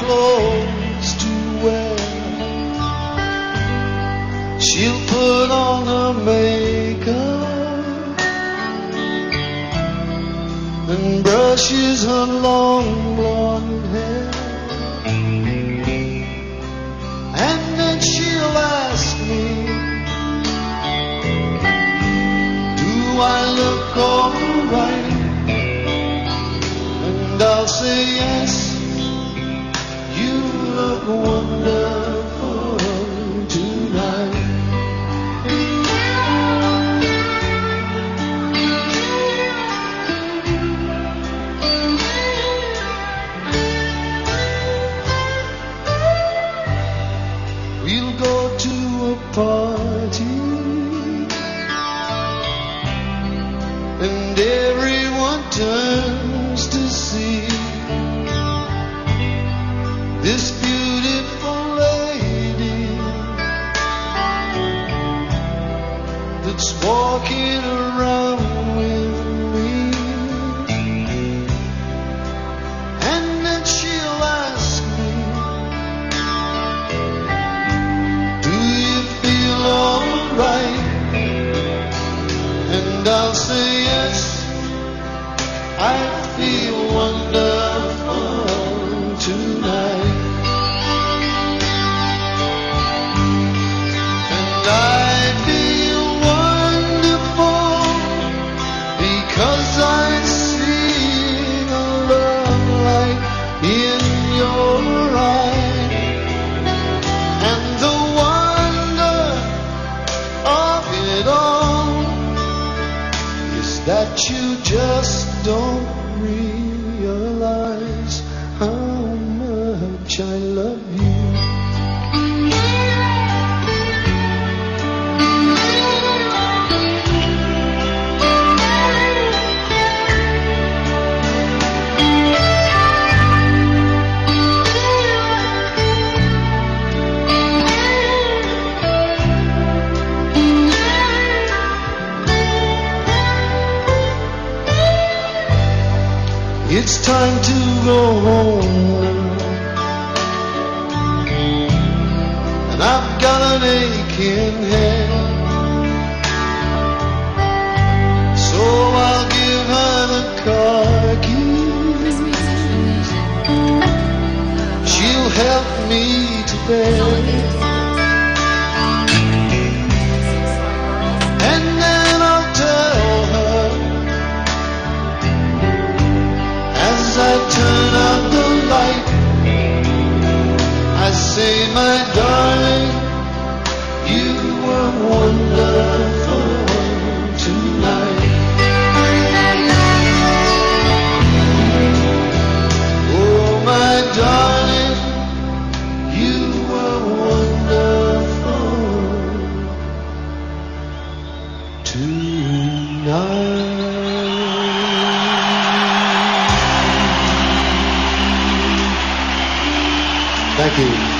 clothes to wear. She'll put on her makeup and brushes her long blonde hair. And then she'll ask me, Do I look alright? And I'll say party. And everyone turns to see this it all is that you just don't realize how much I love you. It's time to go home. And I've got an aching head. So I'll give her the car keys. She'll help me to bed. Thank you.